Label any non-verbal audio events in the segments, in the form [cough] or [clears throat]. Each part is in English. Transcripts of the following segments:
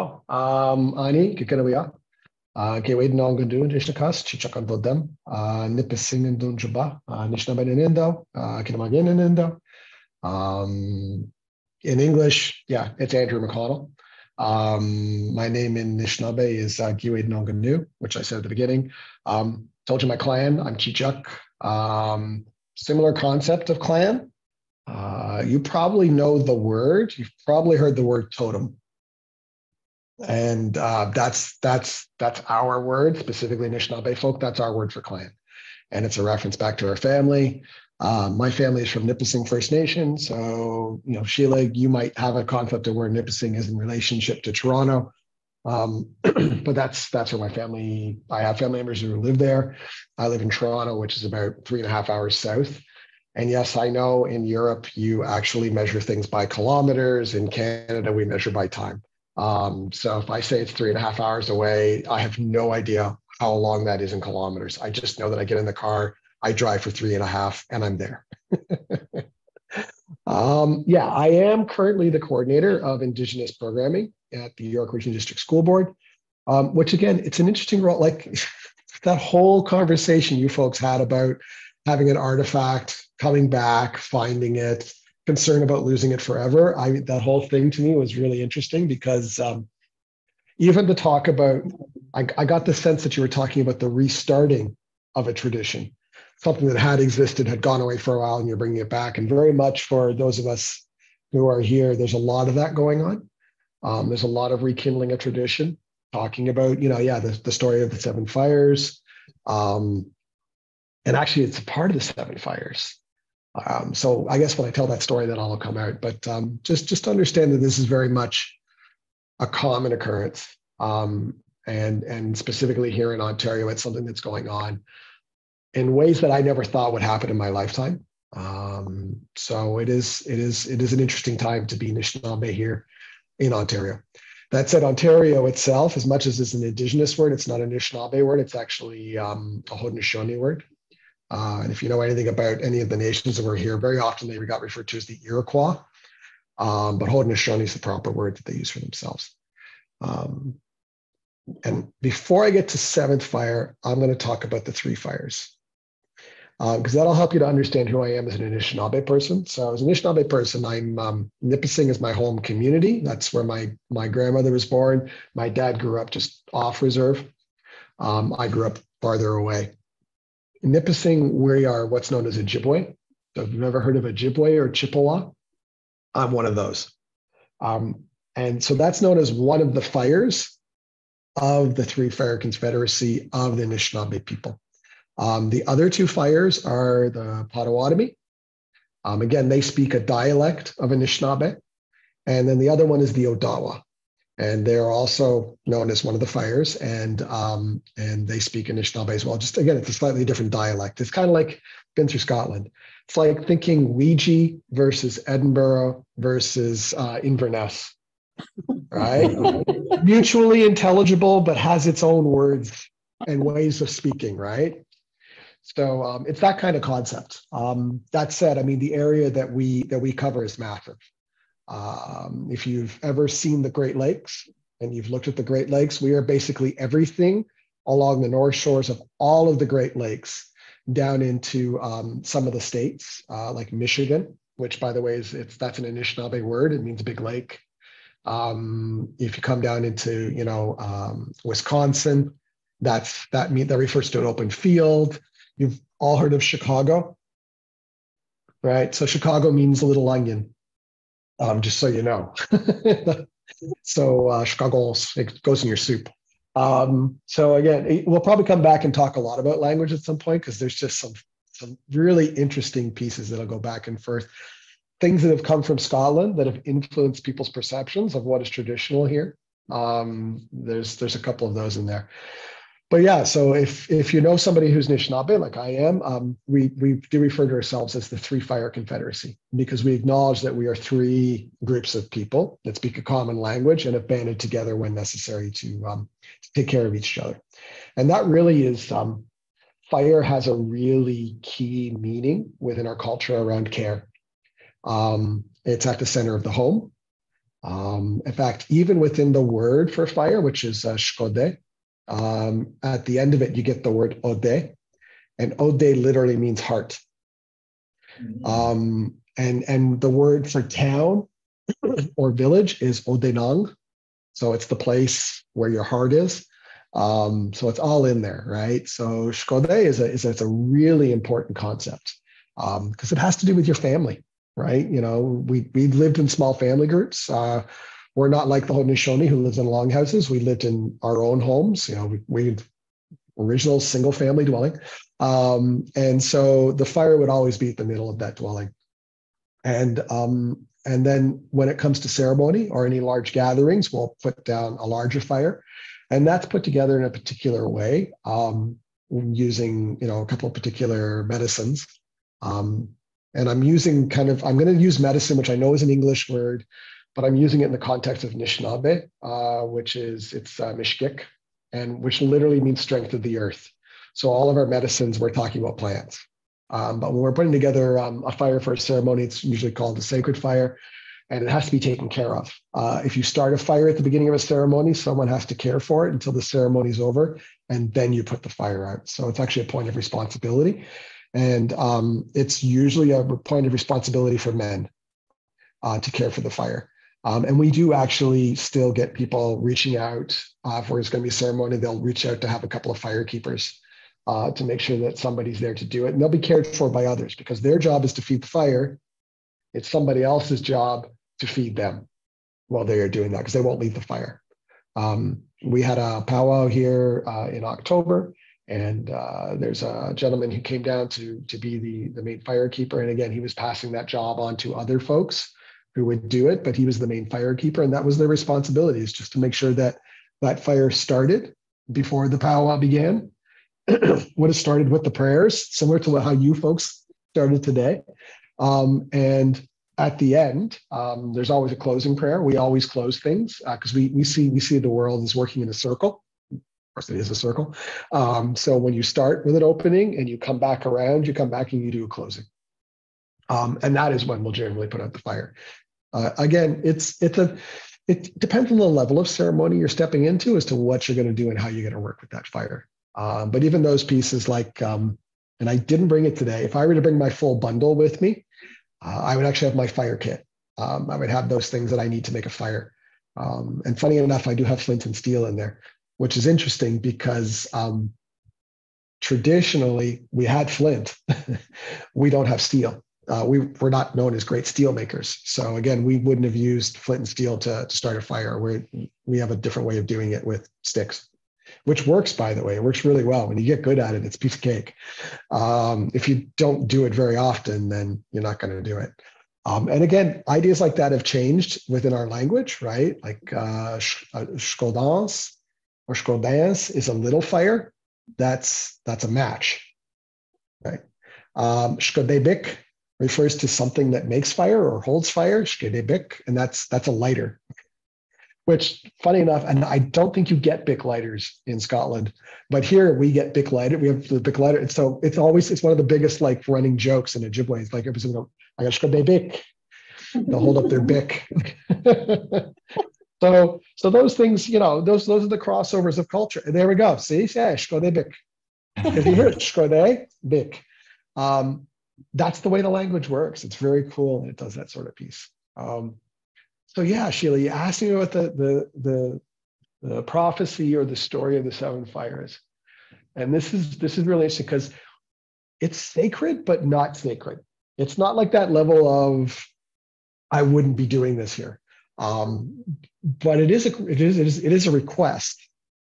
Oh, um, ani kikanawiya. Gewed nongundu ndishnakas chichakan vodem. Nipising and dunjaba. Nishnabaninindo. Kinamaginindo. Um, in English, yeah, it's Andrew McConnell. Um, my name in Nishnawbe is uh, Giwed Nonganu, which I said at the beginning. Um, told you my clan, I'm Chichuk. Um, similar concept of clan. Uh, you probably know the word. You've probably heard the word totem and uh, that's that's that's our word specifically Anishinaabe folk. That's our word for clan, and it's a reference back to our family. Uh, my family is from Nipissing First Nation, so you know Sheila, you might have a concept of where Nipissing is in relationship to Toronto, um, [clears throat] but that's that's where my family. I have family members who live there. I live in Toronto, which is about three and a half hours south. And yes, I know in Europe you actually measure things by kilometers. In Canada, we measure by time. Um, so if I say it's three and a half hours away, I have no idea how long that is in kilometers. I just know that I get in the car, I drive for three and a half, and I'm there. [laughs] um, yeah, I am currently the coordinator of Indigenous programming at the York Region District School Board, um, which again, it's an interesting role. Like [laughs] that whole conversation you folks had about having an artifact, coming back, finding it, concern about losing it forever. I that whole thing to me was really interesting because um, even the talk about, I, I got the sense that you were talking about the restarting of a tradition, something that had existed, had gone away for a while, and you're bringing it back. And very much for those of us who are here, there's a lot of that going on. Um, there's a lot of rekindling a tradition, talking about, you know, yeah, the, the story of the seven fires. Um, and actually, it's a part of the seven fires. Um, so I guess when I tell that story, that all will come out. But um, just just understand that this is very much a common occurrence, um, and and specifically here in Ontario, it's something that's going on in ways that I never thought would happen in my lifetime. Um, so it is it is it is an interesting time to be Anishinaabe here in Ontario. That said, Ontario itself, as much as it's an Indigenous word, it's not an Anishinaabe word. It's actually um, a Haudenosaunee word. Uh, and if you know anything about any of the nations that were here, very often they got referred to as the Iroquois. Um, but Haudenosaunee is the proper word that they use for themselves. Um, and before I get to seventh fire, I'm going to talk about the three fires because uh, that'll help you to understand who I am as an Anishinaabe person. So, as an Anishinaabe person, I'm um, Nipissing is my home community. That's where my my grandmother was born. My dad grew up just off reserve. Um, I grew up farther away. In Nipissing, we are what's known as Ojibwe. So if you've ever heard of Ojibwe or Chippewa, I'm one of those. Um, and so that's known as one of the fires of the Three Fire Confederacy of the Anishinaabe people. Um, the other two fires are the Potawatomi. Um, again, they speak a dialect of Anishinaabe. And then the other one is the Odawa and they're also known as one of the fires, and um, and they speak Anishinaabe as well. Just again, it's a slightly different dialect. It's kind of like been through Scotland. It's like thinking Ouija versus Edinburgh versus uh, Inverness, right? [laughs] Mutually intelligible, but has its own words and ways of speaking, right? So um, it's that kind of concept. Um, that said, I mean the area that we that we cover is massive. Um, if you've ever seen the Great Lakes and you've looked at the Great Lakes, we are basically everything along the north shores of all of the Great Lakes down into um, some of the states uh, like Michigan, which by the way is it's that's an Anishinaabe word. It means big lake. Um, if you come down into you know um, Wisconsin, that's that mean that refers to an open field. You've all heard of Chicago, right? So Chicago means a little onion um, just so you know. [laughs] so uh, Chicago's, it goes in your soup. Um, so again, we'll probably come back and talk a lot about language at some point because there's just some some really interesting pieces that'll go back and forth. Things that have come from Scotland that have influenced people's perceptions of what is traditional here. Um, there's there's a couple of those in there but yeah, so if if you know somebody who's Anishinaabe, like I am, um, we we do refer to ourselves as the Three Fire Confederacy because we acknowledge that we are three groups of people that speak a common language and have banded together when necessary to, um, to take care of each other. And that really is um, fire has a really key meaning within our culture around care. Um, it's at the center of the home. Um, in fact, even within the word for fire, which is uh, shkode, um, at the end of it, you get the word ode, and ode literally means heart. Mm-hmm. Um, and and the word for town [clears throat] or village is odenang, so it's the place where your heart is. Um, so it's all in there, right? So shkode is a is a, it's a really important concept because um, it has to do with your family, right? You know, we we lived in small family groups. Uh, we're not like the Haudenosaunee who lives in longhouses. We lived in our own homes. You know, we, we original single family dwelling, um, and so the fire would always be at the middle of that dwelling. And um, and then when it comes to ceremony or any large gatherings, we'll put down a larger fire, and that's put together in a particular way um, using you know a couple of particular medicines. Um, and I'm using kind of I'm going to use medicine, which I know is an English word, but I'm using it in the context of Anishinaabe, uh, which is it's uh, Mishkik, and which literally means strength of the earth. So all of our medicines, we're talking about plants. Um, but when we're putting together um, a fire for a ceremony, it's usually called a sacred fire, and it has to be taken care of. Uh, if you start a fire at the beginning of a ceremony, someone has to care for it until the ceremony is over, and then you put the fire out. So it's actually a point of responsibility, and um, it's usually a point of responsibility for men uh, to care for the fire. Um, and we do actually still get people reaching out uh, for it's going to be ceremony. They'll reach out to have a couple of fire keepers uh, to make sure that somebody's there to do it. And they'll be cared for by others because their job is to feed the fire. It's somebody else's job to feed them while they are doing that because they won't leave the fire. Um, we had a powwow here uh, in October, and uh, there's a gentleman who came down to to be the the main fire keeper. And again, he was passing that job on to other folks who would do it, but he was the main fire keeper, and that was their responsibility is just to make sure that that fire started before the powwow began [clears throat] would have started with the prayers, similar to how you folks started today. Um, and at the end, um, there's always a closing prayer. We always close things because uh, we we see we see the world is working in a circle. Of course, it is a circle. Um, so when you start with an opening and you come back around, you come back and you do a closing. Um, and that is when we'll generally put out the fire. Uh, again, it's it's a it depends on the level of ceremony you're stepping into as to what you're going to do and how you're going to work with that fire. Um, but even those pieces, like, um, and I didn't bring it today. If I were to bring my full bundle with me, uh, I would actually have my fire kit. Um, I would have those things that I need to make a fire. Um, and funny enough, I do have flint and steel in there, which is interesting because um, traditionally we had flint. [laughs] we don't have steel. Uh, we were not known as great steel makers. So again, we wouldn't have used flint and steel to, to start a fire. We we have a different way of doing it with sticks which works, by the way. It works really well. When you get good at it, it's piece of cake. Um, if you don't do it very often, then you're not going to do it. Um, and again, ideas like that have changed within our language, right? Like uh, skodans uh, or skodans is a little fire. That's that's a match, right? Um, refers to something that makes fire or holds fire, shkodebik, and that's that's a lighter which funny enough, and I don't think you get Bic lighters in Scotland, but here we get Bic lighter. We have the Bic lighter. And so it's always, it's one of the biggest like running jokes in Ojibwe. It's like everybody's go, I got Bic. They'll hold up their Bic. [laughs] so, so those things, you know, those, those are the crossovers of culture. And there we go. See, yeah, Shkode Bic. If you hear it, Shkode Bic. Um, that's the way the language works. It's very cool. And it does that sort of piece. Um, so yeah, Sheila, you asked me about the, the the the prophecy or the story of the seven fires, and this is this is really interesting because it's sacred but not sacred. It's not like that level of I wouldn't be doing this here, um, but it is a it is it is it is a request,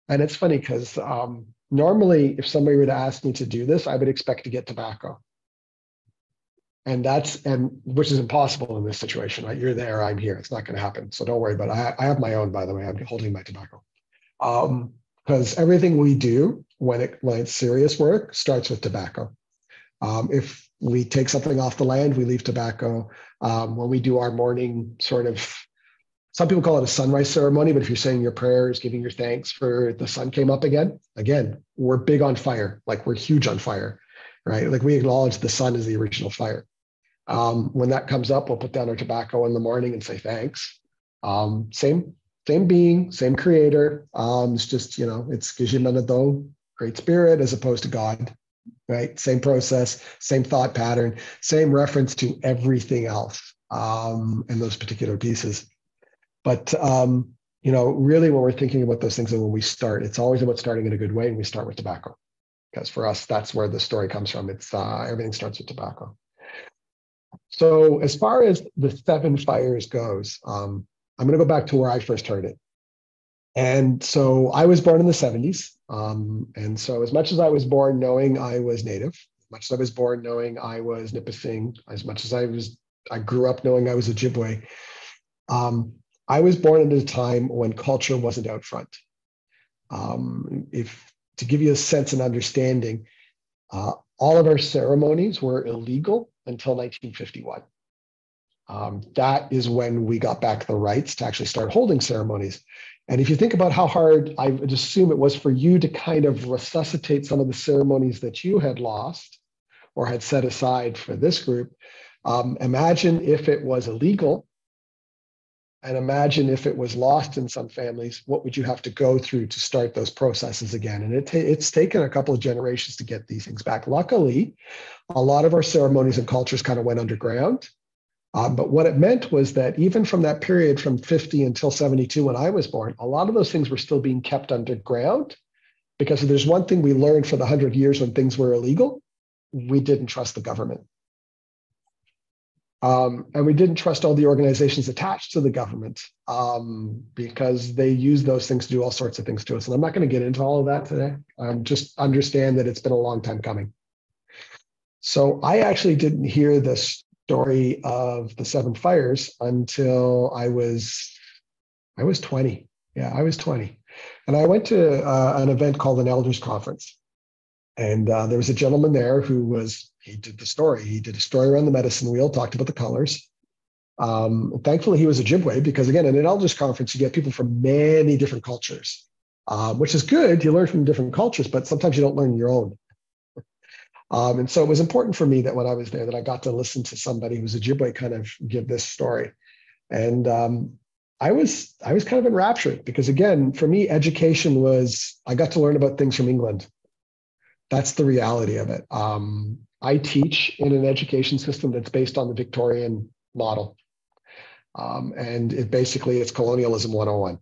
and it's funny because um, normally if somebody were to ask me to do this, I would expect to get tobacco and that's and which is impossible in this situation right? You're there i'm here it's not going to happen. So don't worry about I, I have my own by the way i'm holding my tobacco. Um because everything we do when it when it's serious work starts with tobacco. Um, if we take something off the land we leave tobacco. Um, when we do our morning sort of some people call it a sunrise ceremony but if you're saying your prayers giving your thanks for the sun came up again again we're big on fire like we're huge on fire right? Like we acknowledge the sun is the original fire um, when that comes up, we'll put down our tobacco in the morning and say thanks. Um, same same being, same creator. Um, it's just you know it's Kijimanado, great spirit, as opposed to God, right? Same process, same thought pattern, same reference to everything else um, in those particular pieces. But um, you know, really, when we're thinking about those things and when we start, it's always about starting in a good way, and we start with tobacco because for us, that's where the story comes from. It's uh, everything starts with tobacco. So as far as the seven fires goes, um, I'm going to go back to where I first heard it. And so I was born in the 70s. Um, and so as much as I was born knowing I was Native, as much as I was born knowing I was Nipissing, as much as I was, I grew up knowing I was Ojibwe, um, I was born at a time when culture wasn't out front. Um, if to give you a sense and understanding, uh, all of our ceremonies were illegal until 1951. Um, that is when we got back the rights to actually start holding ceremonies. And if you think about how hard I would assume it was for you to kind of resuscitate some of the ceremonies that you had lost or had set aside for this group, um, imagine if it was illegal and imagine if it was lost in some families, what would you have to go through to start those processes again? And it it's taken a couple of generations to get these things back. Luckily, a lot of our ceremonies and cultures kind of went underground. Um, but what it meant was that even from that period from 50 until 72, when I was born, a lot of those things were still being kept underground because if there's one thing we learned for the 100 years when things were illegal, we didn't trust the government. Um, and we didn't trust all the organizations attached to the government um, because they use those things to do all sorts of things to us. And I'm not going to get into all of that today. Um, just understand that it's been a long time coming. So I actually didn't hear the story of the seven fires until I was I was 20. Yeah, I was 20, and I went to uh, an event called an elders conference, and uh, there was a gentleman there who was he did the story. He did a story around the medicine wheel, talked about the colors. Um, thankfully, he was Ojibwe because, again, in an elders conference, you get people from many different cultures, um, which is good. You learn from different cultures, but sometimes you don't learn your own. [laughs] Um, and so it was important for me that when I was there, that I got to listen to somebody who was Ojibwe kind of give this story. And um, I was I was kind of enraptured because again, for me, education was I got to learn about things from England. That's the reality of it. Um, I teach in an education system that's based on the Victorian model. Um, and it basically it's colonialism 101.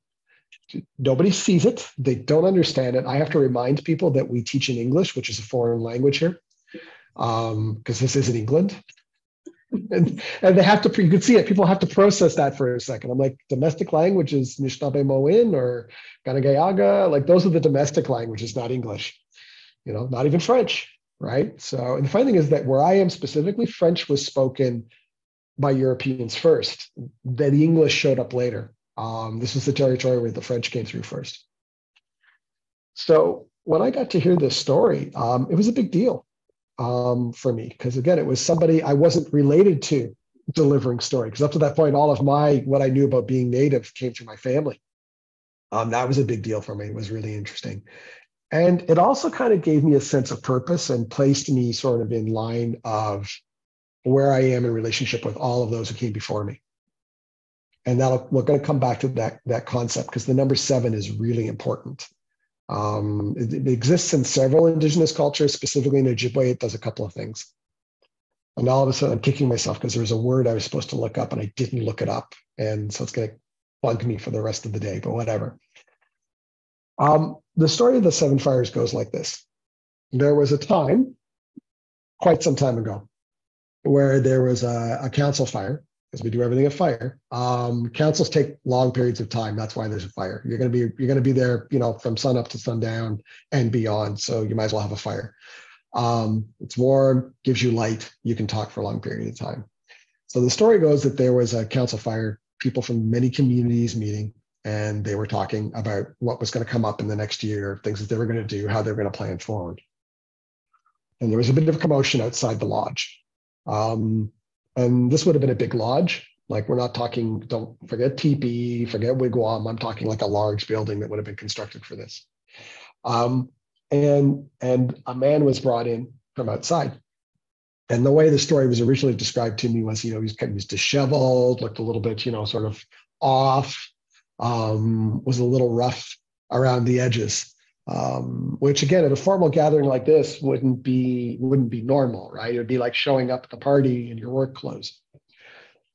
Nobody sees it. They don't understand it. I have to remind people that we teach in English, which is a foreign language here, because um, this isn't England. [laughs] and, and they have to, you can see it, people have to process that for a second. I'm like, domestic languages, Anishinaabe or Ganagayaga, like those are the domestic languages, not English, you know, not even French right? So, and the funny thing is that where I am specifically, French was spoken by Europeans first. Then the English showed up later. Um, this was the territory where the French came through first. So when I got to hear this story, um, it was a big deal um, for me because again, it was somebody I wasn't related to delivering story. Because up to that point, all of my what I knew about being native came through my family. Um, that was a big deal for me. It was really interesting. And it also kind of gave me a sense of purpose and placed me sort of in line of where I am in relationship with all of those who came before me. And that'll, we're going to come back to that, that concept because the number seven is really important. Um, it, it, exists in several indigenous cultures, specifically in Ojibwe, it does a couple of things. And all of a sudden, I'm kicking myself because there was a word I was supposed to look up and I didn't look it up. And so it's going to bug me for the rest of the day, but whatever. Um, the story of the seven fires goes like this there was a time, quite some time ago, where there was a, a council fire, because we do everything at fire. Um, councils take long periods of time. That's why there's a fire. You're going to be you're going to be there, you know, from sun up to sundown and beyond. So you might as well have a fire. Um, it's warm, gives you light. You can talk for a long period of time. So the story goes that there was a council fire. People from many communities meeting, and they were talking about what was going to come up in the next year, things that they were going to do, how they were going to plan forward. And there was a bit of commotion outside the lodge. Um, and this would have been a big lodge. Like we're not talking, don't forget teepee, forget wigwam. I'm talking like a large building that would have been constructed for this. Um, and and a man was brought in from outside. And the way the story was originally described to me was, you know, he was kind of disheveled, looked a little bit, you know, sort of off, um, was a little rough around the edges. Um, which again, at a formal gathering like this wouldn't be wouldn't be normal, right? It would be like showing up at the party in your work clothes.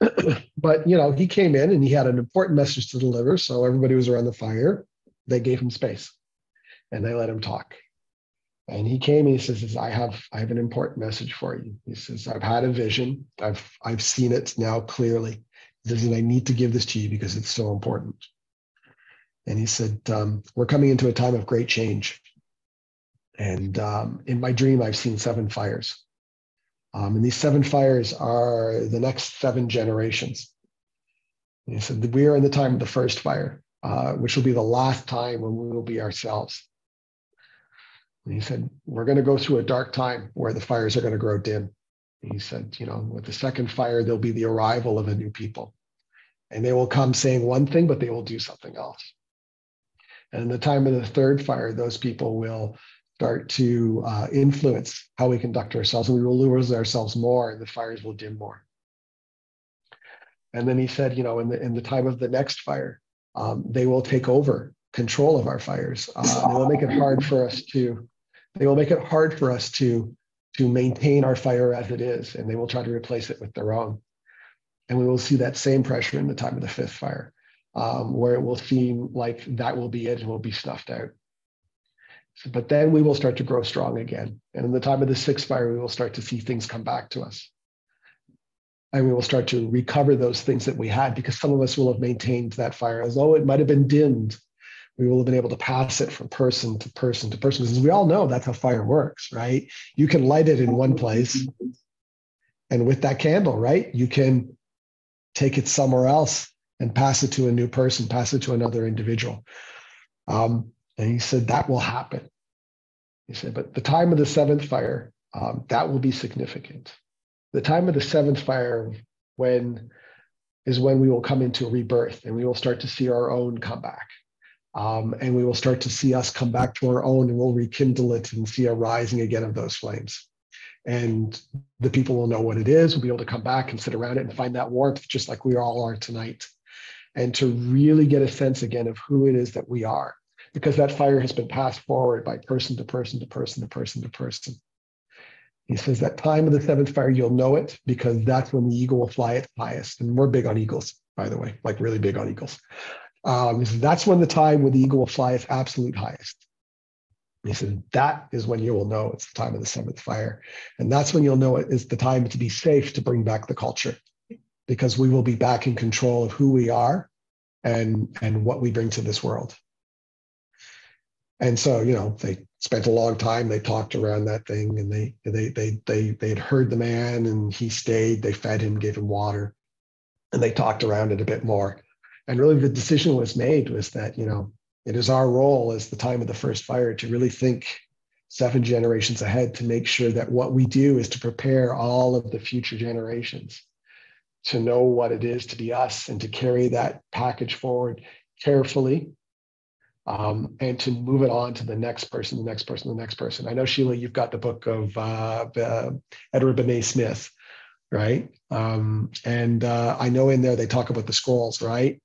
[clears throat] but you know, he came in and he had an important message to deliver, so everybody was around the fire. They gave him space, and they let him talk. And he came and he says, I have I have an important message for you. He says, I've had a vision. I've I've seen it now clearly. He says, I need to give this to you because it's so important. And he said, um, We're coming into a time of great change. And um, in my dream, I've seen seven fires. Um, and these seven fires are the next seven generations. And he said, We are in the time of the first fire, uh, which will be the last time when we will be ourselves. And he said, We're going to go through a dark time where the fires are going to grow dim. And he said, You know, with the second fire, there'll be the arrival of a new people. And they will come saying one thing, but they will do something else. And in the time of the third fire, those people will start to uh, influence how we conduct ourselves, and we will lose ourselves more, and the fires will dim more. And then he said, you know, in the in the time of the next fire, um, they will take over control of our fires. Uh, they will make it hard for us to they will make it hard for us to to maintain our fire as it is, and they will try to replace it with their own. And we will see that same pressure in the time of the fifth fire, um, where it will seem like that will be it and will be snuffed out. So, but then we will start to grow strong again. And in the time of the sixth fire, we will start to see things come back to us. And we will start to recover those things that we had because some of us will have maintained that fire, although it might have been dimmed we will have been able to pass it from person to person to person. Because we all know that's how fire works, right? You can light it in one place, and with that candle, right, you can take it somewhere else and pass it to a new person, pass it to another individual. Um, and he said that will happen. He said, but the time of the seventh fire, um, that will be significant. The time of the seventh fire, when is when we will come into rebirth and we will start to see our own comeback um, and we will start to see us come back to our own and we'll rekindle it and see a rising again of those flames. And the people will know what it is. We'll be able to come back and sit around it and find that warmth, just like we all are tonight. And to really get a sense again of who it is that we are, because that fire has been passed forward by person to person to person to person to person. He says that time of the seventh fire, you'll know it because that's when the eagle will fly its highest. And we're big on eagles, by the way, like really big on eagles. Um, said, that's when the time when the eagle will fly its absolute highest. He said, that is when you will know it's the time of the seventh fire. And that's when you'll know it is the time to be safe to bring back the culture because we will be back in control of who we are and, and what we bring to this world. And so, you know, they spent a long time. They talked around that thing and they, they, they, they, they had heard the man and he stayed, they fed him, gave him water and they talked around it a bit more and really the decision was made was that you know it is our role as the time of the first fire to really think seven generations ahead to make sure that what we do is to prepare all of the future generations to know what it is to be us and to carry that package forward carefully um, and to move it on to the next person, the next person, the next person. I know, Sheila, you've got the book of uh, uh, Edward Benet Smith, right? Um, and uh, I know in there they talk about the scrolls, right?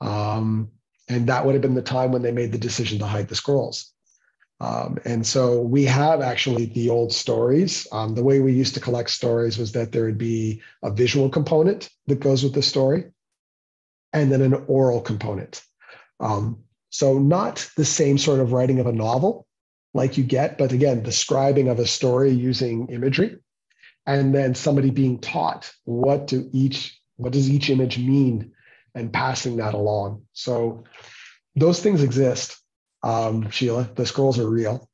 Um, and that would have been the time when they made the decision to hide the scrolls. Um, and so we have actually the old stories. Um, the way we used to collect stories was that there would be a visual component that goes with the story, and then an oral component. Um, so not the same sort of writing of a novel like you get, but again, describing of a story using imagery, and then somebody being taught what do each what does each image mean and passing that along. So those things exist, um, Sheila. The scrolls are real.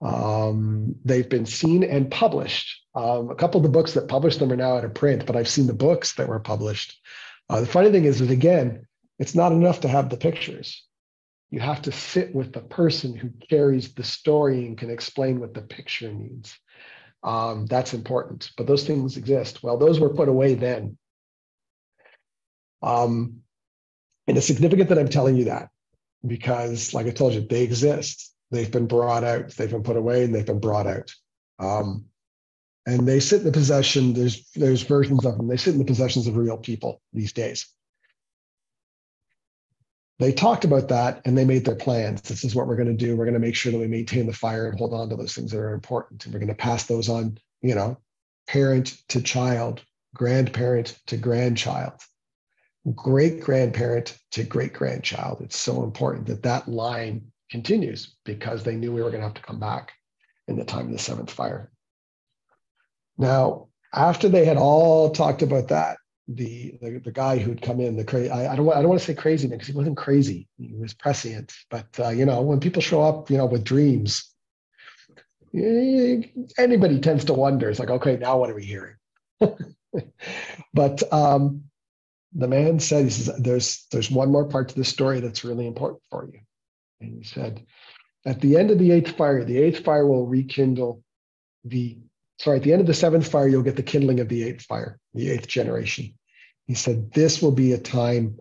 Um, they've been seen and published. Um, a couple of the books that published them are now out of print, but I've seen the books that were published. Uh, the funny thing is that again, it's not enough to have the pictures. You have to sit with the person who carries the story and can explain what the picture means. Um, that's important. But those things exist. Well, those were put away then. Um, and it's significant that I'm telling you that because, like I told you, they exist. They've been brought out, they've been put away, and they've been brought out. Um, and they sit in the possession. There's there's versions of them. They sit in the possessions of real people these days. they talked about that and they made their plans. This is what we're going to do. We're going to make sure that we maintain the fire and hold on to those things that are important. And we're going to pass those on, you know, parent to child, grandparent to grandchild, great grandparent to great grandchild. It's so important that that line continues because they knew we were going to have to come back in the time of the seventh fire. Now, after they had all talked about that, the the, the guy who'd come in, the crazy, I, I, don't I don't want to say crazy because he wasn't crazy. He was prescient. But uh, you know, when people show up, you know, with dreams, anybody tends to wonder. It's like, okay, now what are we hearing? [laughs] but um, the man said, he says, there's there's one more part to the story that's really important for you. And he said, at the end of the eighth fire, the eighth fire will rekindle the sorry, at the end of the seventh fire, you'll get the kindling of the eighth fire, the eighth generation. He said, this will be a time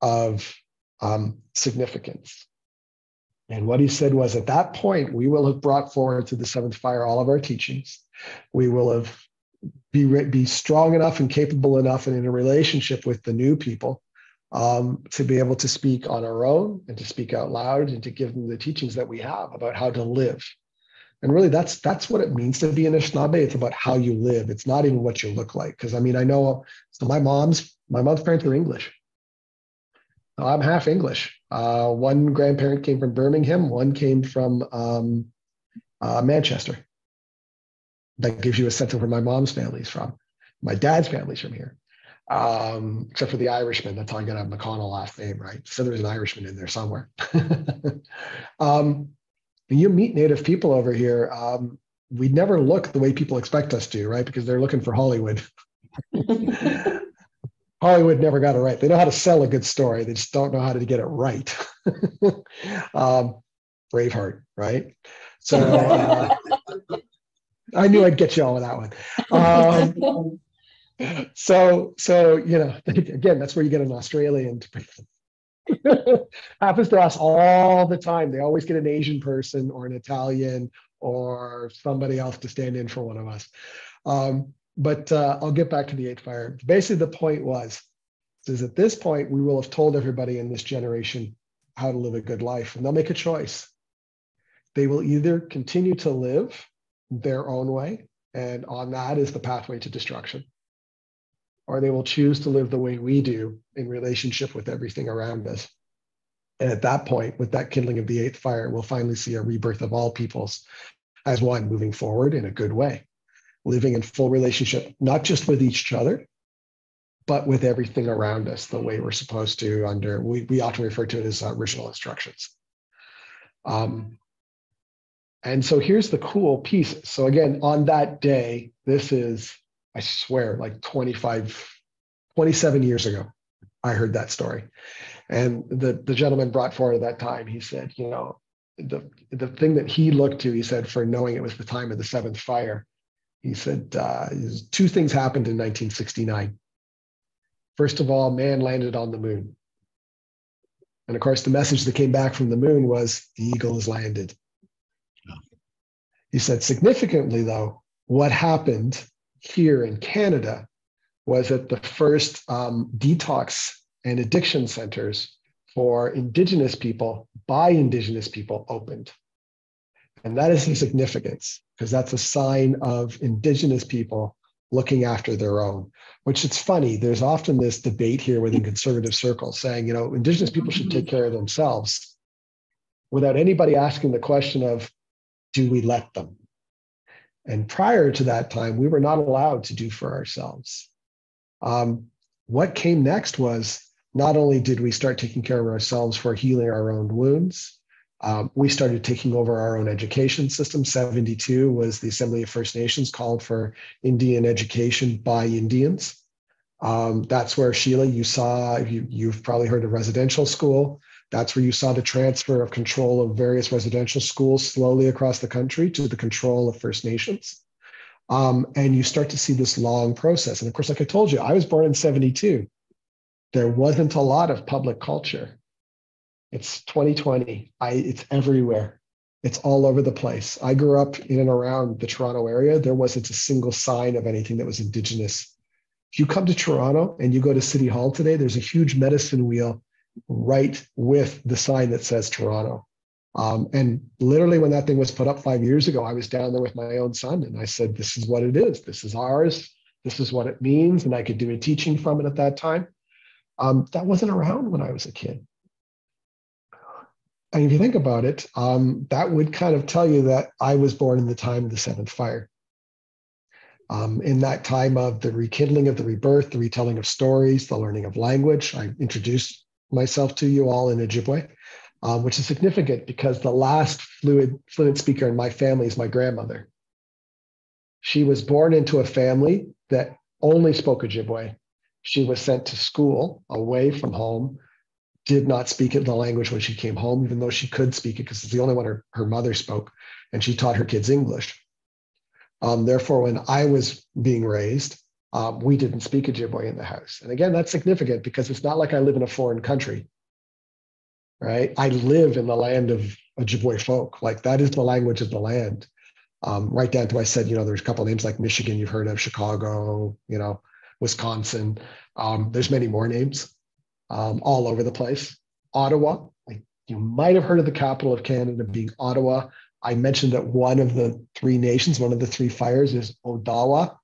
of um, significance. And what he said was, at that point, we will have brought forward to the seventh fire all of our teachings. We will have be be strong enough and capable enough, and in a relationship with the new people, um, to be able to speak on our own and to speak out loud and to give them the teachings that we have about how to live and really, that's that's what it means to be an Anishinaabe. It's about how you live. It's not even what you look like. Because I mean, I know so my mom's my mom's parents are English. I'm half English. Uh, one grandparent came from Birmingham. One came from um, uh, Manchester. That gives you a sense of where my mom's family's from. My dad's family's from here, um, except for the Irishman. That's how I got a McConnell last name, right? So there's an Irishman in there somewhere. [laughs] um, when you meet native people over here, um, we never look the way people expect us to, right? Because they're looking for Hollywood. [laughs] Hollywood never got it right. They know how to sell a good story. They just don't know how to get it right. [laughs] um, Braveheart, right? So uh, I knew I'd get you all with that one. Um, [laughs] so, so you know, [laughs] again, that's where you get an Australian to [laughs] happens to us all the time. They always get an Asian person or an Italian or somebody else to stand in for one of us. Um, but uh, I'll get back to the eight fire. Basically, the point was is at this point we will have told everybody in this generation how to live a good life, and they'll make a choice. They will either continue to live their own way, and on that is the pathway to destruction, or they will choose to live the way we do in relationship with everything around us. And at that point, with that kindling of the eighth fire, we'll finally see a rebirth of all peoples as one moving forward in a good way, living in full relationship, not just with each other, but with everything around us the way we're supposed to under, we, we often refer to it as uh, original instructions. Um, and so here's the cool piece. So again, on that day, this is I swear, like 25, 27 years ago, I heard that story. And the, the gentleman brought forward at that time, he said, you know, the, the thing that he looked to, he said, for knowing it was the time of the seventh fire, he said, uh, two things happened in 1969. First of all, man landed on the moon. And of course, the message that came back from the moon was the eagle has landed. He said, significantly, though, what happened here in Canada was that the first um, detox and addiction centers for Indigenous people by Indigenous people opened. And that is the significance because that's a sign of Indigenous people looking after their own, which it's funny. There's often this debate here within conservative circles saying, you know, Indigenous people should take care of themselves without anybody asking the question of, do we let them? And prior to that time, we were not allowed to do for ourselves. Um, what came next was not only did we start taking care of ourselves for healing our own wounds, um, we started taking over our own education system. 72 was the Assembly of First Nations called for Indian education by Indians. Um, that's where Sheila, you saw, you, you've probably heard of residential school. That's where you saw the transfer of control of various residential schools slowly across the country to the control of First Nations. Um, and you start to see this long process. And of course, like I told you, I was born in 72. There wasn't a lot of public culture. It's 2020. I, it's everywhere. It's all over the place. I grew up in and around the Toronto area. There wasn't a single sign of anything that was Indigenous. If you come to Toronto and you go to City Hall today, there's a huge medicine wheel right with the sign that says Toronto. Um, and literally, when that thing was put up five years ago, I was down there with my own son and I said, This is what it is. This is ours. This is what it means. And I could do a teaching from it at that time. Um, that wasn't around when I was a kid. And if you think about it, um, that would kind of tell you that I was born in the time of the seventh fire. Um, in that time of the rekindling of the rebirth, the retelling of stories, the learning of language, I introduced myself to you all in Ojibwe, um, which is significant because the last fluid, fluent speaker in my family is my grandmother. She was born into a family that only spoke Ojibwe. She was sent to school away from home did not speak the language when she came home, even though she could speak it because it's the only one her, her mother spoke, and she taught her kids English. Um, therefore, when I was being raised, um, we didn't speak Ojibwe in the house. And again, that's significant because it's not like I live in a foreign country, right? I live in the land of Ojibwe folk. Like that is the language of the land. Um, right down to I said, you know, there's a couple names like Michigan, you've heard of Chicago, you know, Wisconsin. Um, there's many more names um, all over the place. Ottawa, like you might have heard of the capital of Canada being Ottawa. I mentioned that one of the three nations, one of the three fires is Odawa.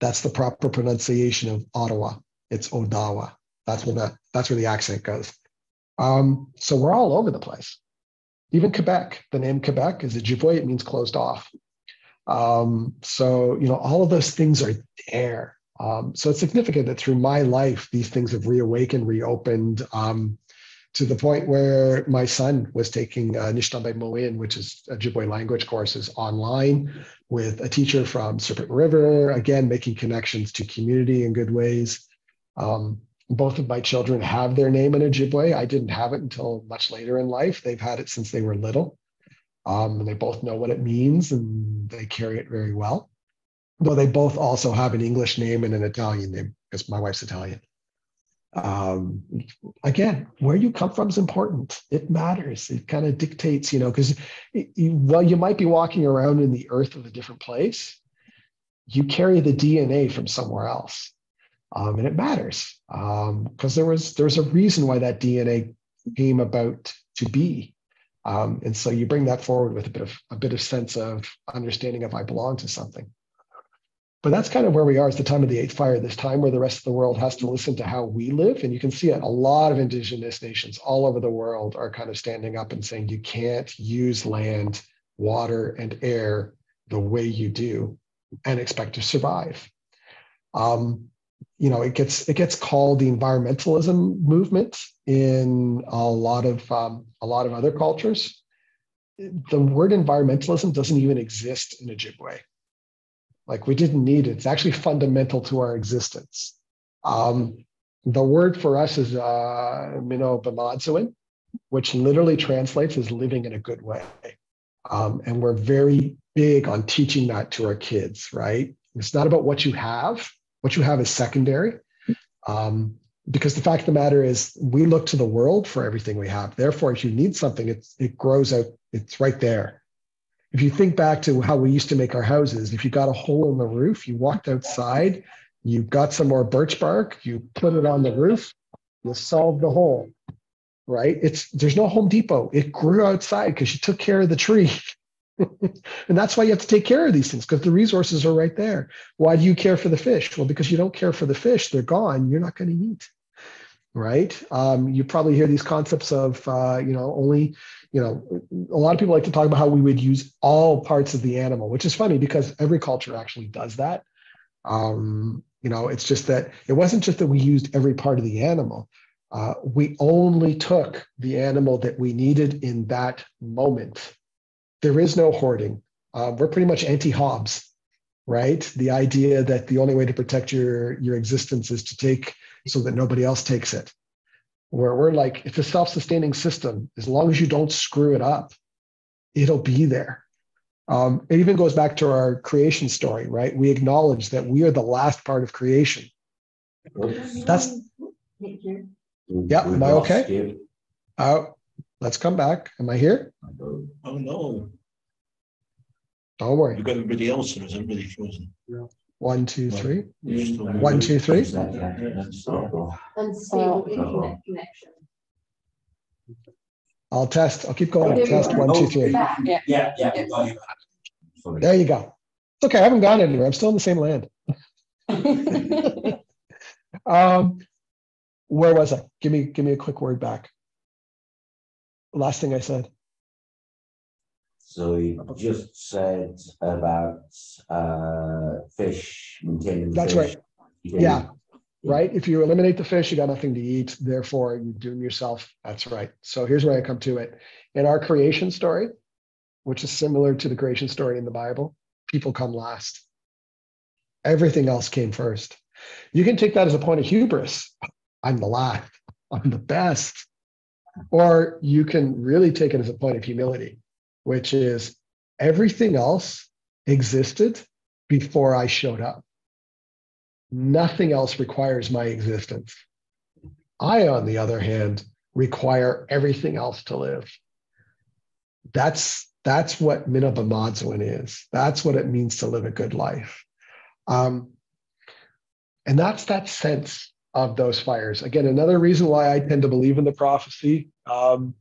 That's the proper pronunciation of Ottawa. It's Odawa. That's where the that's where the accent goes. Um, so we're all over the place. Even Quebec, the name Quebec is Ojibwe, it means closed off. Um, so you know, all of those things are there. Um, so it's significant that through my life, these things have reawakened, reopened um, to the point where my son was taking uh, Anishinaabemowin, which is Ojibwe language courses online with a teacher from Serpent River, again, making connections to community in good ways. Um, both of my children have their name in Ojibwe. I didn't have it until much later in life. They've had it since they were little. Um, and they both know what it means and they carry it very well though they both also have an English name and an Italian name because my wife's Italian. Um, again, where you come from is important. It matters. It kind of dictates, you know, because while you might be walking around in the earth of a different place, you carry the DNA from somewhere else. Um, and it matters because um, there was there's a reason why that DNA came about to be. Um, and so you bring that forward with a bit of a bit of sense of understanding of I belong to something. But that's kind of where we are. It's the time of the eighth fire, this time where the rest of the world has to listen to how we live. And you can see it. A lot of indigenous nations all over the world are kind of standing up and saying, you can't use land, water, and air the way you do and expect to survive. Um, you know, it gets it gets called the environmentalism movement in a lot of um, a lot of other cultures. The word environmentalism doesn't even exist in Ojibwe. Like we didn't need it. It's actually fundamental to our existence. Um, the word for us is uh, Mino which literally translates as living in a good way. Um, and we're very big on teaching that to our kids, right? It's not about what you have. What you have is secondary. Um, because the fact of the matter is, we look to the world for everything we have. Therefore, if you need something, it's, it grows out, it's right there if you think back to how we used to make our houses, if you got a hole in the roof, you walked outside, you got some more birch bark, you put it on the roof, you solved the hole, right? It's there's no Home Depot. It grew outside because you took care of the tree. [laughs] and that's why you have to take care of these things because the resources are right there. Why do you care for the fish? Well, because you don't care for the fish, they're gone. You're not going to eat, right? Um, you probably hear these concepts of, uh, you know, only you know, a lot of people like to talk about how we would use all parts of the animal, which is funny because every culture actually does that. Um, you know, it's just that it wasn't just that we used every part of the animal. Uh, we only took the animal that we needed in that moment. There is no hoarding. Uh, we're pretty much anti-Hobbes, right? The idea that the only way to protect your your existence is to take so that nobody else takes it where we're like, it's a self sustaining system. As long as you don't screw it up, it'll be there. Um, it even goes back to our creation story, right? We acknowledge that we are the last part of creation. That's, yeah, am I okay? Uh, let's come back. Am I here? Oh, no. Don't worry. You got everybody else, or is everybody frozen? Yeah. One, two, three. You're still- One, two, three. Unstable internet connection. I'll test. I'll keep going. Test one, two, three. Yeah. Yeah, yeah. we got you. Sorry. There you go. It's okay. I haven't gone anywhere. I'm still in the same land. [laughs] Um, where was I? Give me give me a quick word back. Last thing I said. So you just said about uh fish, maintaining. That's fish. right. Can- Yeah. Right? If you eliminate the fish, you got nothing to eat. Therefore, you doom yourself. That's right. So here's where I come to it. In our creation story, which is similar to the creation story in the Bible, people come last. Everything else came first. You can take that as a point of hubris. I'm the last. I'm the best. Or you can really take it as a point of humility, which is everything else existed before I showed up. Nothing else requires my existence. I, on the other hand, require everything else to live. That's that's what Minobimaadiziwin is. That's what it means to live a good life. Um, and that's that sense of those fires. Again, another reason why I tend to believe in the prophecy. Um,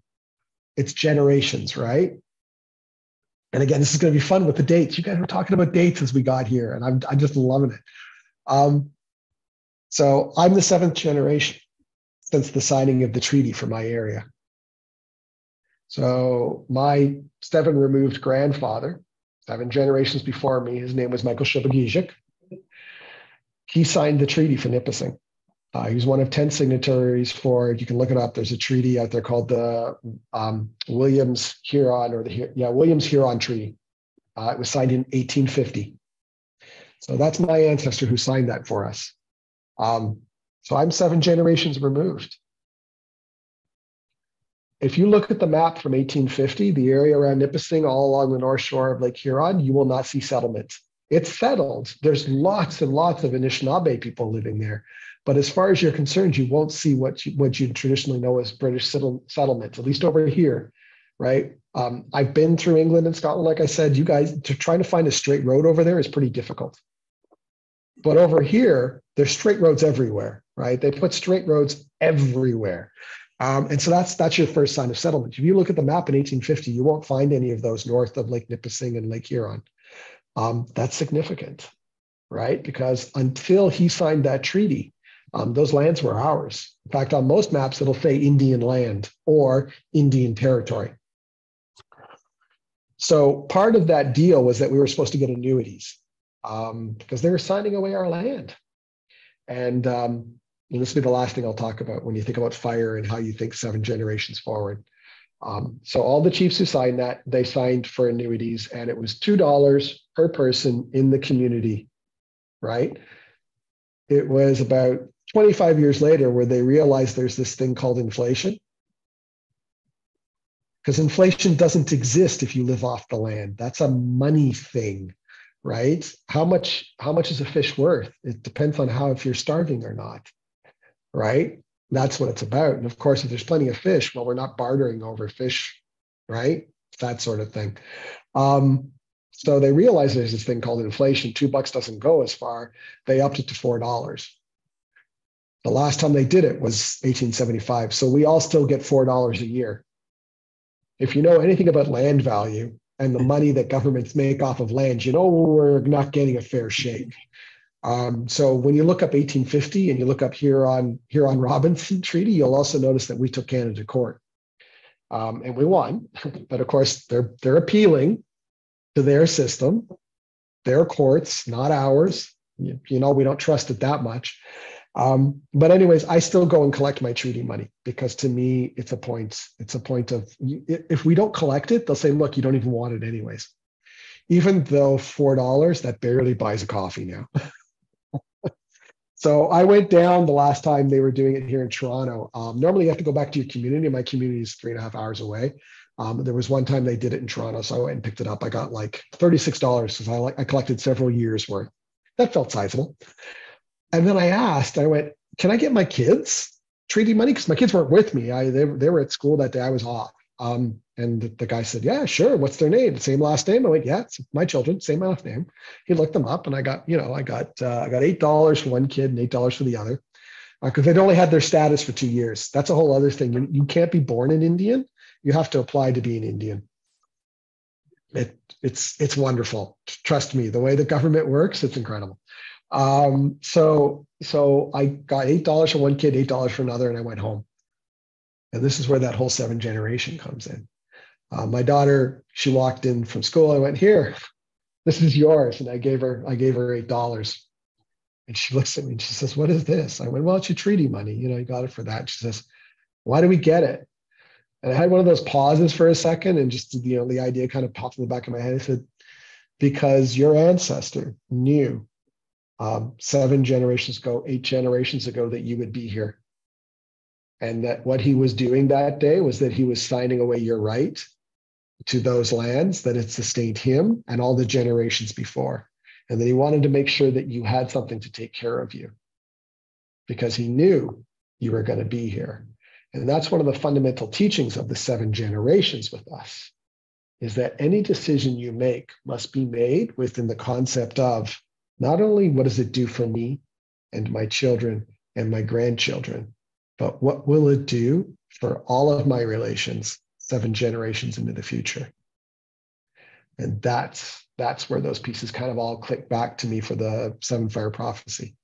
it's generations, right? And again, this is going to be fun with the dates. You guys were talking about dates as we got here, and I'm I'm just loving it. Um, so I'm the seventh generation since the signing of the treaty for my area. So my seven removed grandfather, seven generations before me, his name was Michael Shobagijik. He signed the treaty for Nipissing. Uh, he was one of 10 signatories for, you can look it up, there's a treaty out there called the um, Williams Huron, or the, yeah, Williams Huron Treaty. Uh, it was signed in 1850. So that's my ancestor who signed that for us. Um, so I'm seven generations removed. If you look at the map from 1850, the area around Nipissing, all along the north shore of Lake Huron, you will not see settlements. It's settled. There's lots and lots of Anishinaabe people living there. But as far as you're concerned, you won't see what you, what you traditionally know as British settle, settlements, at least over here, right? Um, I've been through England and Scotland, like I said. You guys, to trying to find a straight road over there is pretty difficult. But over here, there's straight roads everywhere, right? They put straight roads everywhere. Um, and so that's that's your first sign of settlement. If you look at the map in 1850, you won't find any of those north of Lake Nipissing and Lake Huron. Um, that's significant, right? Because until he signed that treaty, um, those lands were ours. In fact, on most maps, it'll say Indian land or Indian territory. So part of that deal was that we were supposed to get annuities um, because they were signing away our land. And, um, and this will be the last thing I'll talk about when you think about fire and how you think seven generations forward. Um, so all the chiefs who signed that, they signed for annuities, and it was two dollars per person in the community, right? It was about 25 years later where they realize there's this thing called inflation. Because inflation doesn't exist if you live off the land. That's a money thing, right? How much how much is a fish worth? It depends on how if you're starving or not, right? That's what it's about. And of course, if there's plenty of fish, well, we're not bartering over fish, right? That sort of thing. Um, so they realize there's this thing called inflation. Two bucks doesn't go as far. They upped it to four dollars. The last time they did it was 1875. So we all still get four dollars a year. If you know anything about land value and the money that governments make off of land, you know we're not getting a fair shake. Um, so when you look up 1850 and you look up here on here on Robinson [laughs] Treaty, you'll also notice that we took Canada to court, um, and we won. [laughs] but of course, they're they're appealing to their system, their courts, not ours. You, you know, we don't trust it that much. Um, but anyways, I still go and collect my treaty money because to me, it's a point. It's a point of if we don't collect it, they'll say, "Look, you don't even want it anyways." Even though four dollars that barely buys a coffee now. [laughs] so I went down the last time they were doing it here in Toronto. Um, normally, you have to go back to your community. My community is three and a half hours away. Um, there was one time they did it in Toronto, so I went and picked it up. I got like thirty-six dollars because I like I collected several years worth. That felt sizable. And then I asked, I went, "Can I get my kids treaty money?" Because my kids weren't with me. I they, they were at school that day. I was off. Um, and the, guy said, "Yeah, sure. What's their name? Same last name?" I went, "Yeah, it's my children, same last name." He looked them up, and I got, you know, I got uh, I got eight dollars for one kid and eight dollars for the other, because uh, they'd only had their status for two years. That's a whole other thing. You, you can't be born an Indian you have to apply to be an Indian. It, it's it's wonderful. Trust me, the way the government works, it's incredible. Um, so so I got eight dollars for one kid, eight dollars for another, and I went home. And this is where that whole seven generation comes in. Uh, my daughter, she walked in from school. I went here. [laughs] This is yours, and I gave her I gave her eight dollars. And she looks at me and she says, "What is this?" I went, "Well, it's your treaty money. You know, you got it for that." She says, "Why do we get it?" And I had one of those pauses for a second, and just you know, the idea kind of popped in the back of my head. I said, "Because your ancestor knew um, seven generations ago, eight generations ago, that you would be here. And that what he was doing that day was that he was signing away your right to those lands, that it sustained him and all the generations before. And that he wanted to make sure that you had something to take care of you because he knew you were going to be here. And that's one of the fundamental teachings of the seven generations with us is that any decision you make must be made within the concept of not only what does it do for me and my children and my grandchildren, but what will it do for all of my relations seven generations into the future? And that's that's where those pieces kind of all click back to me for the seven fire prophecy.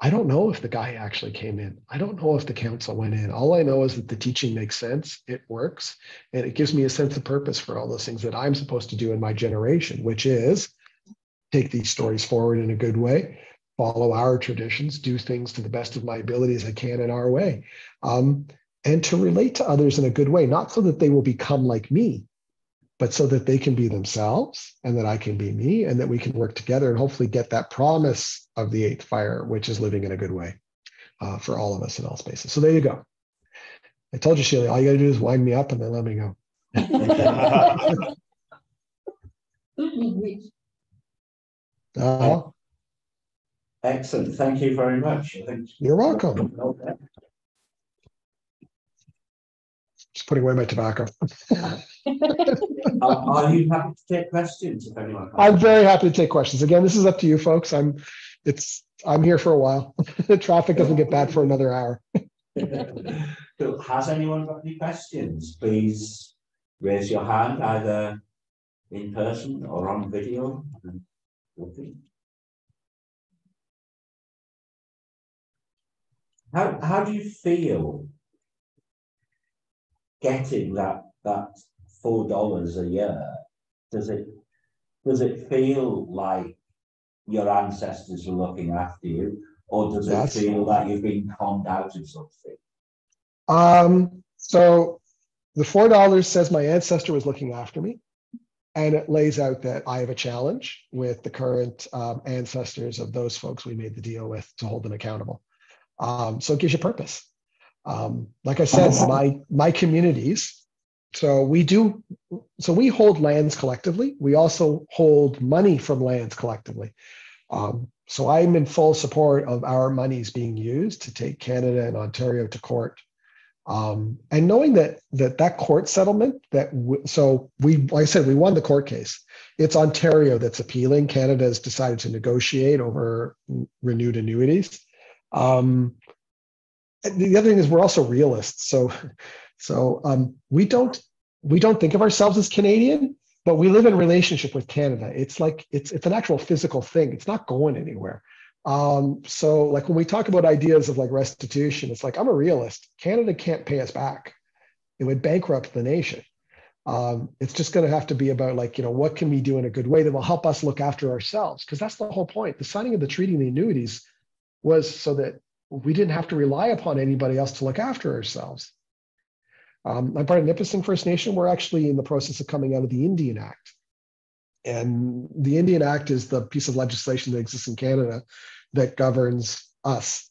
I don't know if the guy actually came in. I don't know if the council went in. All I know is that the teaching makes sense, it works, and it gives me a sense of purpose for all those things that I'm supposed to do in my generation, which is take these stories forward in a good way, follow our traditions, do things to the best of my ability as I can in our way, um, and to relate to others in a good way, not so that they will become like me, but so that they can be themselves and that I can be me and that we can work together and hopefully get that promise of the eighth fire, which is living in a good way uh, for all of us in all spaces. So there you go. I told you, Sheila, all you got to do is wind me up and then let me go. [laughs] [laughs] Uh, Excellent. Thank you very much. You're welcome. Just putting away my tobacco. Are, are you happy to take questions if anyone? I'm very happy to take questions. Again, this is up to you folks. I'm, it's, I'm here for a while. [laughs] The traffic doesn't get bad for another hour. [laughs] So has anyone got any questions? Please raise your hand either in person or on video. Okay. How, how do you feel getting that, that four dollars a year? Does it, does it feel like your ancestors are looking after you? Or does it feel that you've been conned out of something? Um, so the four dollars says my ancestor was looking after me. And it lays out that I have a challenge with the current um, ancestors of those folks we made the deal with to hold them accountable. Um, so it gives you purpose. Um, like I said, my my communities. So we do. So we hold lands collectively. We also hold money from lands collectively. Um, so I'm in full support of our monies being used to take Canada and Ontario to court um, and knowing that that that court settlement that w- so we like I said we won the court case. It's Ontario that's appealing. Canada has decided to negotiate over renewed annuities. Um, the other thing is we're also realists. So [laughs] so um, we don't we don't think of ourselves as Canadian, but we live in relationship with Canada. It's like it's it's an actual physical thing. It's not going anywhere. Um, so like when we talk about ideas of like restitution, it's like I'm a realist. Canada can't pay us back. It would bankrupt the nation. Um, it's just going to have to be about like, you know, what can we do in a good way that will help us look after ourselves? Because that's the whole point. The signing of the treaty and the annuities was so that we didn't have to rely upon anybody else to look after ourselves. Um, I'm part of Nipissing First Nation. We're actually in the process of coming out of the Indian Act. And the Indian Act is the piece of legislation that exists in Canada that governs us.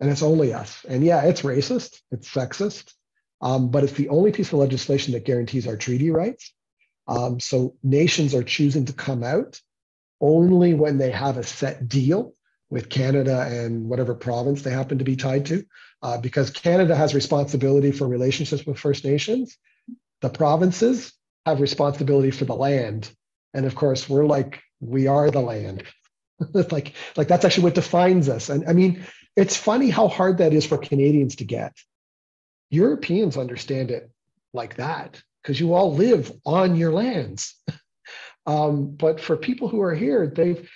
And it's only us. And yeah, it's racist, it's sexist, um, but it's the only piece of legislation that guarantees our treaty rights. Um, so nations are choosing to come out only when they have a set deal with Canada and whatever province they happen to be tied to, uh, because Canada has responsibility for relationships with First Nations. The provinces have responsibility for the land. And of course, we're like, we are the land. [laughs] like, like that's actually what defines us. And I mean, it's funny how hard that is for Canadians to get. Europeans understand it like that. because you all live on your lands. [laughs] um, but for people who are here, they've,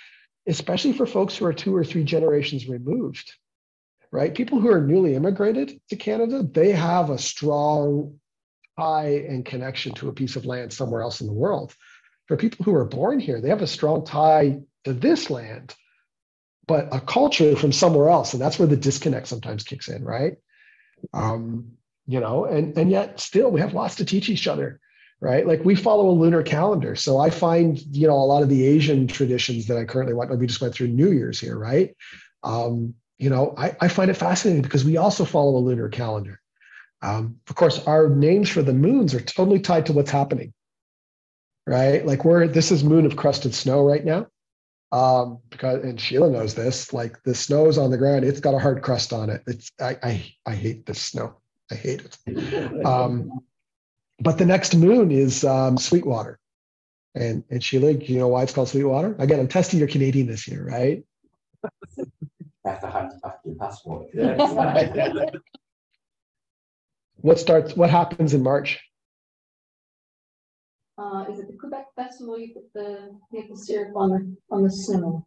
especially for folks who are two or three generations removed, right? People who are newly immigrated to Canada, they have a strong tie and connection to a piece of land somewhere else in the world. For people who are born here, they have a strong tie to this land, but a culture from somewhere else. And that's where the disconnect sometimes kicks in, right? Um, you know, and, and yet still we have lots to teach each other, right? Like we follow a lunar calendar. So I find, you know, a lot of the Asian traditions that I currently want, we just went through New Year's here, right? Um, you know, I, I find it fascinating because we also follow a lunar calendar. Um, of course, our names for the moons are totally tied to what's happening, right? Like we're this is moon of crusted snow right now, um, because and Sheila knows this. Like the snow's on the ground, it's got a hard crust on it. It's I I, I hate this snow. I hate it. Um, but the next moon is um, Sweetwater, and and Sheila, you know why it's called Sweetwater? Again, I'm testing your Canadian this year, right? After, after your passport. [laughs] What starts? What happens in March? Uh, is it the Quebec Festival? You put the maple syrup on the, on the snow.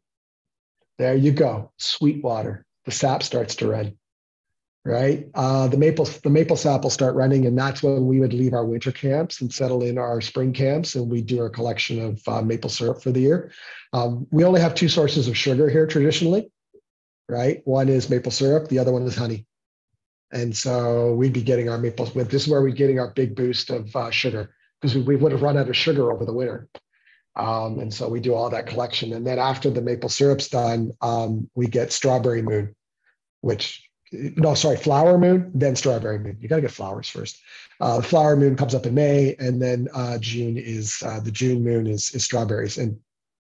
There you go. sweet water. The sap starts to run. Right. Uh, the maple the maple sap will start running, and that's when we would leave our winter camps and settle in our spring camps, and we do our collection of uh, maple syrup for the year. Um, we only have two sources of sugar here traditionally, right? One is maple syrup, the other one is honey. And so we'd be getting our maple. This is where we're getting our big boost of uh, sugar because we, would have run out of sugar over the winter. Um, and so we do all that collection. And then after the maple syrup's done, um, we get strawberry moon, which no, sorry, flower moon, then strawberry moon. You got to get flowers first. Uh, flower moon comes up in May, and then uh, June is uh, the June moon is, is strawberries. And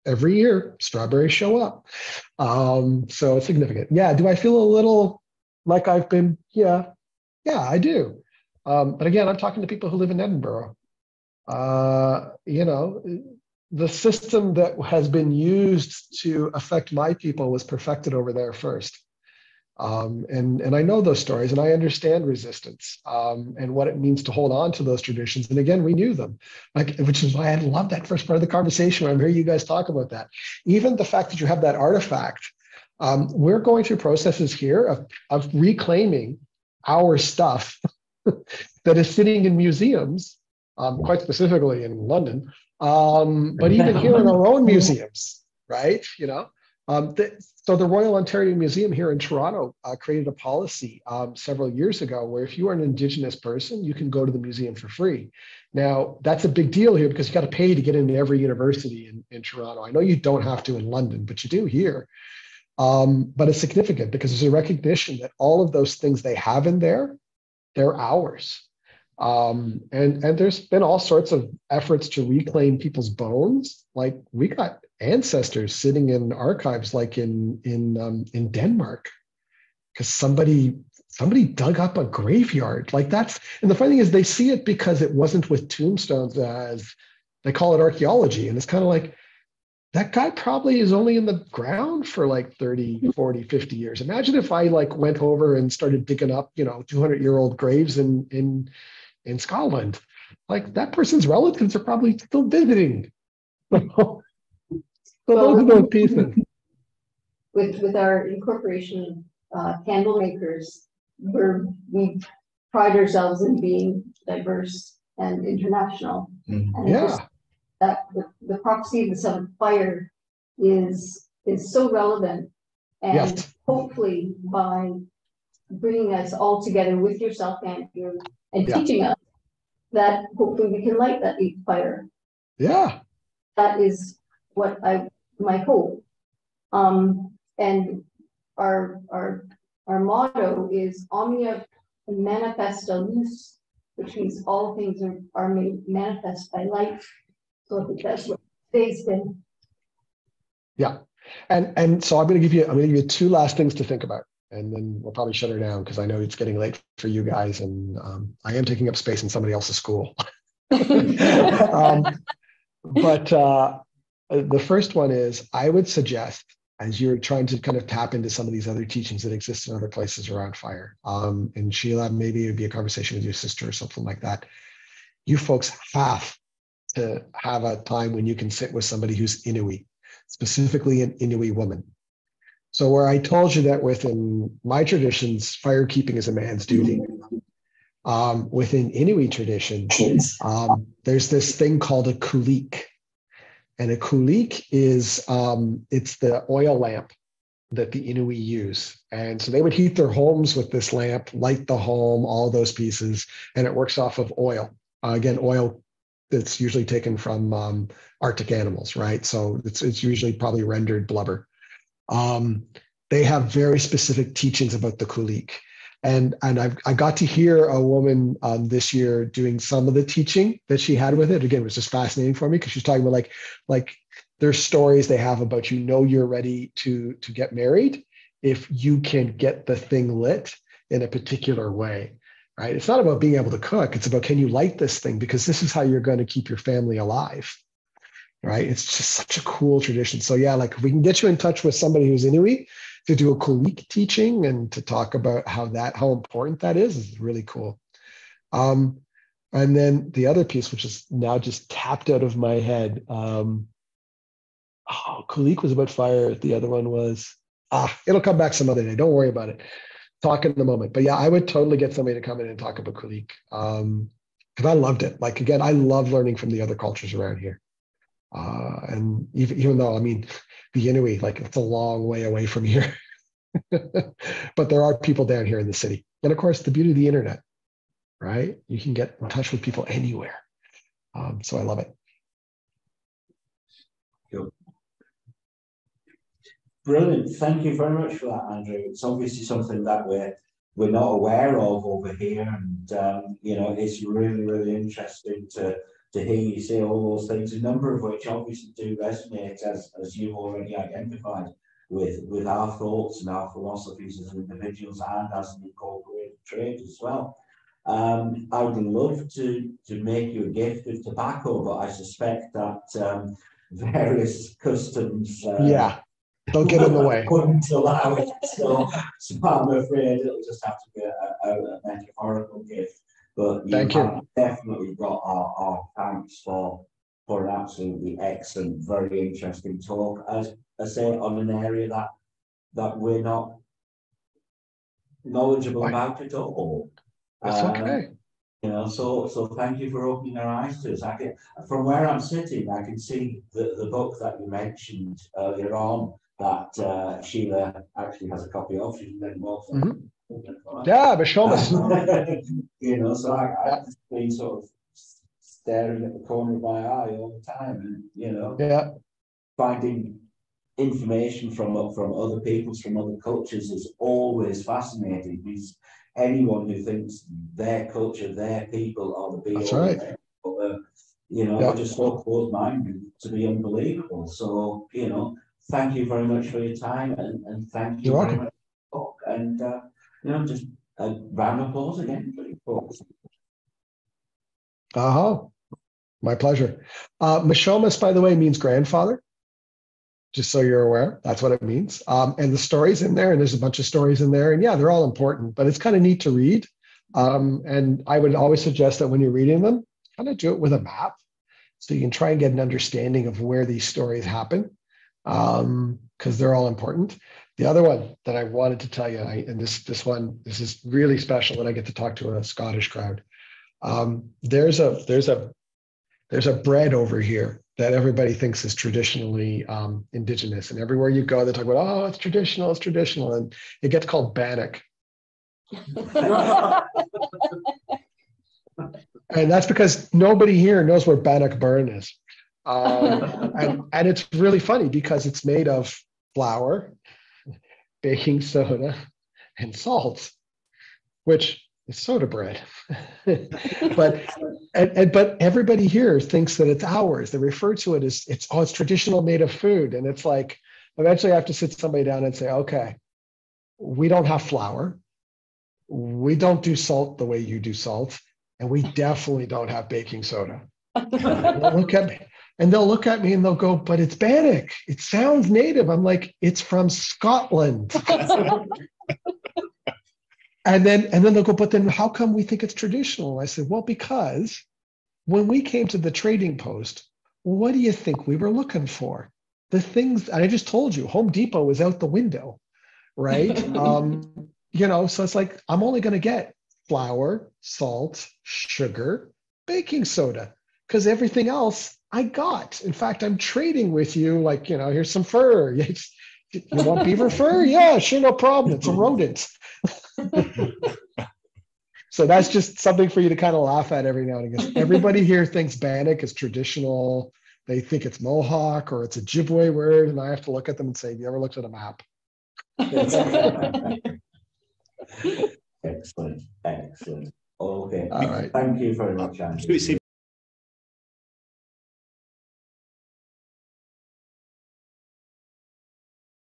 every year, strawberries show up. Um, so it's significant. Yeah. Do I feel a little like I've been, yeah, yeah, I do. Um, but again, I'm talking to people who live in Edinburgh. Uh, you know, the system that has been used to affect my people was perfected over there first. Um, and, and I know those stories and I understand resistance um, and what it means to hold on to those traditions. And again, we knew them, like, which is why I love that first part of the conversation when I'm hearing you guys talk about that. Even the fact that you have that artifact um, we're going through processes here of, of reclaiming our stuff [laughs] that is sitting in museums, um, quite specifically in London, um, but even here in our own museums, right? You know, um, the, so the Royal Ontario Museum here in Toronto uh, created a policy um, several years ago where if you are an Indigenous person, you can go to the museum for free. Now that's a big deal here because you got to pay to get into every university in, in Toronto. I know you don't have to in London, but you do here. Um, but it's significant because there's a recognition that all of those things they have in there, they're ours. Um, and and there's been all sorts of efforts to reclaim people's bones. Like we got ancestors sitting in archives, like in in um, in Denmark, because somebody somebody dug up a graveyard. Like that's and the funny thing is they see it because it wasn't with tombstones as they call it archaeology, and it's kind of like that guy probably is only in the ground for like 30 40 50 years imagine if i like went over and started digging up you know 200 year old graves in in in scotland like that person's relatives are probably still visiting [laughs] so those are those pieces [laughs] With, with our incorporation, uh, candle makers, we're, we pride ourselves in being diverse and international. Mhm. And just- yeah That, the, the prophecy of the seventh fire is, is so relevant. And Yes. hopefully by bringing us all together with yourself, Andrew, and Yeah. teaching us that hopefully we can light that big fire. yeah That is what I, my hope. Um, and our, our, our motto is omnia manifesta luz, which means all things are, are made manifest by light. So I think that's what today's been. yeah and and so i'm going to give you i'm going to give you two last things to think about and then we'll probably shut her down because i know it's getting late for you guys and um, i am taking up space in somebody else's school [laughs] um, but uh, the first one is I would suggest, as you're trying to kind of tap into some of these other teachings that exist in other places around fire, um, and Sheila, maybe it would be a conversation with your sister or something like that. you folks have to have a time when you can sit with somebody who's Inuit, specifically an Inuit woman. So where I told you that within my traditions, fire keeping is a man's duty. Um, within Inuit tradition, um, there's this thing called a kulik. And a kulik is um, it's the oil lamp that the Inuit use. And so they would heat their homes with this lamp, light the home, all those pieces, and it works off of oil. Uh, again, oil that's usually taken from um, Arctic animals, right? So it's it's usually probably rendered blubber. Um, they have very specific teachings about the kulik. And, and I've, I got to hear a woman um, this year doing some of the teaching that she had with it. Again, it was just fascinating for me because she's talking about like, like there's stories they have about you know you're ready to to get married if you can get the thing lit in a particular way right it's not about being able to cook it's about can you light this thing because this is how you're going to keep your family alive right it's just such a cool tradition so yeah like if we can get you in touch with somebody who's inuit to do a kulik teaching and to talk about how that how important that is is really cool um and then the other piece which is now just tapped out of my head um oh, Kulik was about fire. The other one was ah, it'll come back some other day. Don't worry about it. Talk in the moment. But yeah, I would totally get somebody to come in and talk about Kulik. Um, because I loved it. Like again, I love learning from the other cultures around here. Uh, and even even though I mean the Inuit, like it's a long way away from here. [laughs] but there are people down here in the city. And of course, the beauty of the internet, right? You can get in touch with people anywhere. Um, so I love it. Brilliant. Thank you very much for that, Andrew. It's obviously something that we're we're not aware of over here, and um, you know, it's really really interesting to to hear you say all those things. A number of which obviously do resonate, as as you've already identified with with our thoughts and our philosophies as individuals and as an incorporated trade as well. Um, I would love to to make you a gift of tobacco, but I suspect that um, [laughs] various customs uh, yeah don't get in the way. [laughs] Couldn't allow it. So, so I'm afraid it'll just have to be a, a, a metaphorical gift. But you Thank have you. definitely got our, our thanks for for an absolutely excellent, very interesting talk. As I say, on an area that that we're not knowledgeable Right. about at all. That's Um, okay. you know, so so thank you for opening our eyes to us. I can, from where I'm sitting, I can see the, the book that you mentioned earlier on that uh, Sheila actually has a copy of. She's been involved. Mhm. Yeah, Mishomis. [laughs] you know, so I, I've just been sort of staring at the corner of my eye all the time, and you know, yeah, finding information from from other peoples, from other cultures is always fascinating because anyone who thinks their culture, their people are the be That's right. people, you know, Yeah. just so close-minded to be unbelievable. So, you know, thank you very much for your time and, and thank you You're very welcome. much. for the talk. And uh, you know, just a round of applause again, uh-huh. My pleasure. Uh, Mishomis, by the way, means grandfather. Just so you're aware, that's what it means. Um, and the stories in there, and there's a bunch of stories in there, and yeah, they're all important, but it's kind of neat to read. Um, and I would always suggest that when you're reading them, kind of do it with a map, so you can try and get an understanding of where these stories happen, because they're all important. The other one that I wanted to tell you, I, and this this one, this is really special when I get to talk to a Scottish crowd. Um, there's a there's a there's a bread over here that everybody thinks is traditionally um, indigenous, and everywhere you go, they talk about, oh, it's traditional, it's traditional, and it gets called bannock, [laughs] and that's because nobody here knows where Bannockburn is, um, and and it's really funny because it's made of flour, baking soda, and salt, which is soda bread. [laughs] but and, and but everybody here thinks that it's ours. They refer to it as it's oh, it's traditional native food. And it's like eventually I have to sit somebody down and say, okay, we don't have flour. We don't do salt the way you do salt. And we definitely don't have baking soda. [laughs] Look at me and they'll look at me and they'll go, but it's Bannock. It sounds native. I'm like, it's from Scotland. [laughs] and then and then they'll go, but then how come we think it's traditional? I said, well, because when we came to the trading post, what do you think we were looking for? The things I just told you, Home Depot was out the window, right? [laughs] um, you know, so it's like I'm only going to get flour, salt, sugar, baking soda, because everything else I got. In fact, I'm trading with you, like, you know, here's some fur. [laughs] You want beaver fur? [laughs] Yeah, sure, no problem. It's a rodent. [laughs] so that's just something for you to kind of laugh at every now and again. Everybody here thinks Bannock is traditional. They think it's Mohawk or it's a Ojibwe word, and I have to look at them and say, "Have you ever looked at a map?" Excellent, excellent. Okay, All right. thank you very much, Andrew. So it seems